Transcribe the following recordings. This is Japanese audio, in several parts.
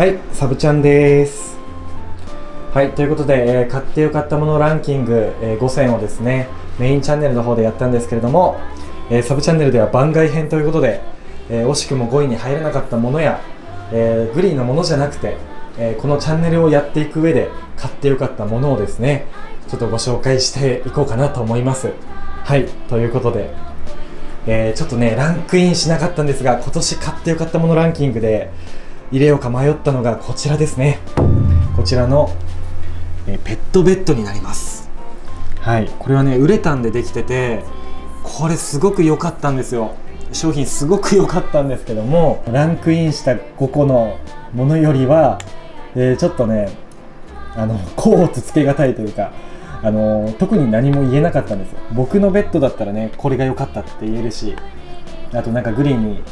はい、サブチャンです。はい、ということで、えー買ってよかったものランキング、えー5選をですね、メインチャンネルの方でやったんですけれども、えーサブチャンネルでは番外編ということで、え惜しくも5位に入らなかったものや、えグリーンのものじゃなくて、えこのチャンネルをやっていく上で買ってよかったものをですね、ちょっとご紹介していこうかなと思います。はい、ということで、えちょっとね、ランクインしなかったんですが、今年買ってよかったものランキングで入れようか迷ったのがこちらですね。こちらの、えーペットベッドになります。はい、これはね、ウレタンでできてて、これすごく良かったんですよ。商品すごく良かったんですけども、ランクインした5個のものよりは、えーちょっとね、あの、甲乙つけがたいというか、あの特に何も言えなかったんですよ僕のベッドだったらねこれが良かったって言えるしあとなんかグリーンに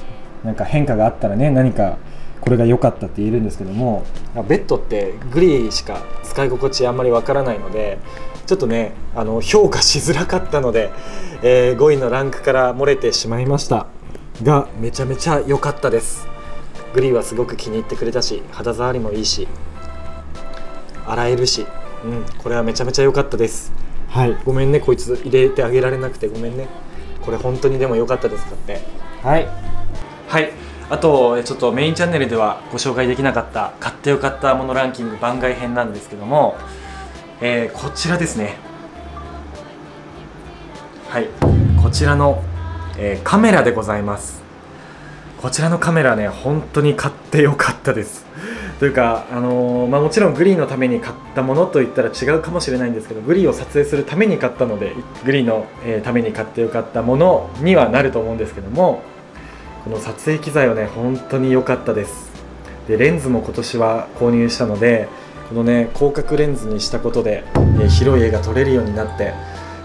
なんか変化があったらね何かこれが良かったって言えるんですけども。ベッドってグリーしか使い心地あんまりわからないのでちょっとねあの評価しづらかったので、えー5位のランクから漏れてしまいました。がめちゃめちゃ良かったです。グリーはすごく気に入ってくれたし肌触りもいいし洗えるし、うん、これはめちゃめちゃ良かったです。はい。ごめんねこいつ入れてあげられなくてごめんね。これ本当にでも良かったですかって。はい。はいあとちょっとメインチャンネルではご紹介できなかった買ってよかったものランキング番外編なんですけども、えーこちらですね。はい。こちらの、えーカメラでございます。こちらのカメラね本当に買ってよかったです。というか、あのーまあ、もちろんグリーンのために買ったものといったら違うかもしれないんですけどグリーンを撮影するために買ったのでグリーンの、えーために買ってよかったものにはなると思うんですけどもこの撮影機材はね本当に良かったです。でレンズも今年は購入したのでこのね広角レンズにしたことで、え広い絵が撮れるようになって、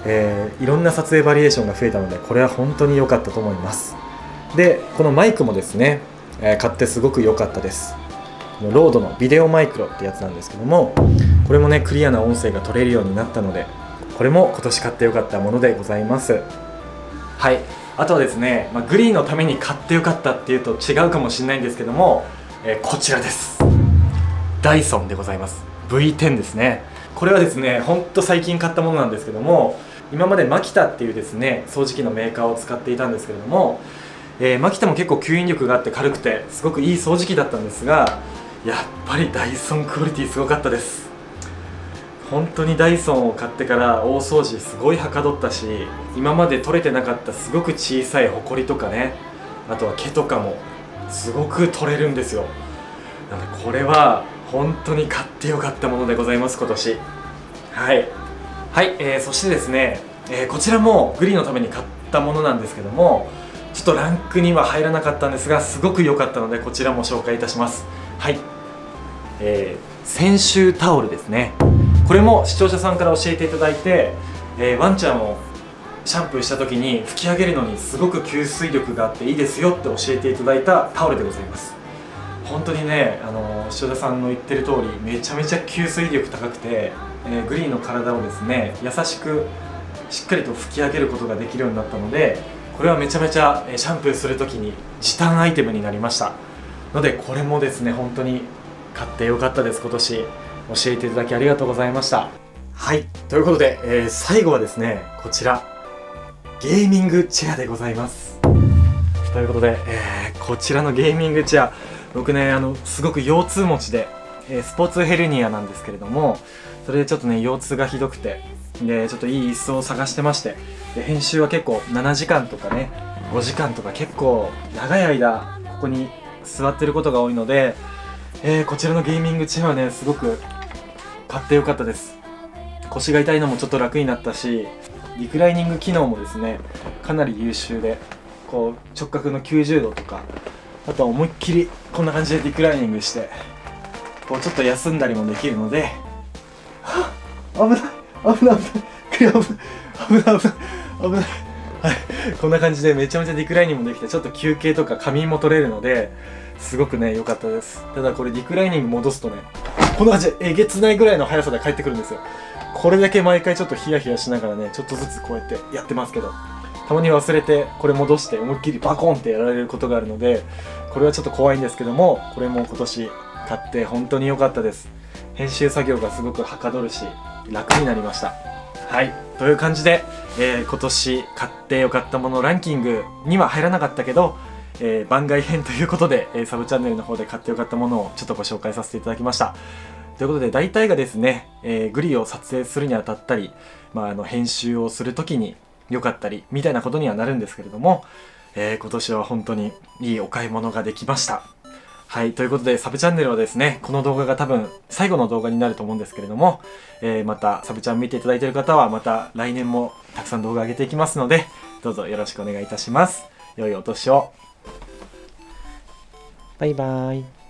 えーいろんな撮影バリエーションが増えたのでこれは本当に良かったと思います。でこのマイクもですね、えー買ってすごく良かったです。このロードのビデオマイクロってやつなんですけどもこれもねクリアな音声が取れるようになったのでこれも今年買ってよかったものでございます。はい。あとはですね、まあ、グリーンのために買ってよかったっていうと違うかもしれないんですけども、えーこちらです。ダイソンでございます。V10 ですね。これはですねほんと最近買ったものなんですけども今までマキタっていうですね掃除機のメーカーを使っていたんですけれども、えーマキタも結構吸引力があって軽くてすごくいい掃除機だったんですがやっぱりダイソンクオリティすごかったです。本当にダイソンを買ってから大掃除すごいはかどったし今まで取れてなかったすごく小さいホコリとかねあとは毛とかもすごく取れるんですよ。なのでこれは本当に買ってよかったものでございます今年。はい。はい、えーそしてですね、えーこちらもグリーンのために買ったものなんですけどもちょっとランクには入らなかったんですがすごく良かったのでこちらも紹介いたします。はい。えー、先週タオルですね。これも視聴者さんから教えていただいて、えーワンちゃんをシャンプーした時に拭き上げるのにすごく吸水力があっていいですよって教えていただいたタオルでございます。本当にねあの視聴者さんの言ってる通りめちゃめちゃ吸水力高くて、えーグリーンの体をですね優しくしっかりと拭き上げることができるようになったのでこれはめちゃめちゃシャンプーする時に時短アイテムになりました。のでこれもですね本当に買ってよかったです今年。教えていただきありがとうございました。はい。ということで、えー最後はですねこちら。ゲーミングチェアでございます。ということで、えーこちらのゲーミングチェア。僕ねあのすごく腰痛持ちで、えースポーツヘルニアなんですけれどもそれでちょっとね腰痛がひどくてでちょっといい椅子を探してましてで編集は結構7時間とかね5時間とか結構長い間ここに座ってることが多いので、えーこちらのゲーミングチェアはねすごく買ってよかったです。腰が痛いのもちょっと楽になったしリクライニング機能もですねかなり優秀でこう直角の90度とかあとは思いっきりこんな感じでリクライニングしてこうちょっと休んだりもできるのではっ危ない危ない危ない危ない危ない危ない危ない。はいこんな感じでめちゃめちゃリクライニングもできてちょっと休憩とか仮眠も取れるのですごくね良かったです。ただこれリクライニング戻すとねこんな感じでえげつないぐらいの速さで帰ってくるんですよ。これだけ毎回ちょっとヒヤヒヤしながらねちょっとずつこうやってやってますけどたまに忘れてこれ戻して思いっきりバコンってやられることがあるのでこれはちょっと怖いんですけどもこれも今年買って本当に良かったです。編集作業がすごくはかどるし楽になりました。はい。という感じで、えー今年買って良かったものランキングには入らなかったけど、えー番外編ということで、えーサブチャンネルの方で買って良かったものをちょっとご紹介させていただきましたということで大体がですね、えーグリを撮影するにあたったり、まあ、あの編集をする時に良かったりみたいなことにはなるんですけれども、えー今年は本当にいいお買い物ができましたはい、ということで、サブチャンネルはですね、この動画が多分最後の動画になると思うんですけれども、えーまたサブチャン見ていただいている方は、また来年もたくさん動画上げていきますので、どうぞよろしくお願いいたします。良いお年を。バイバイ。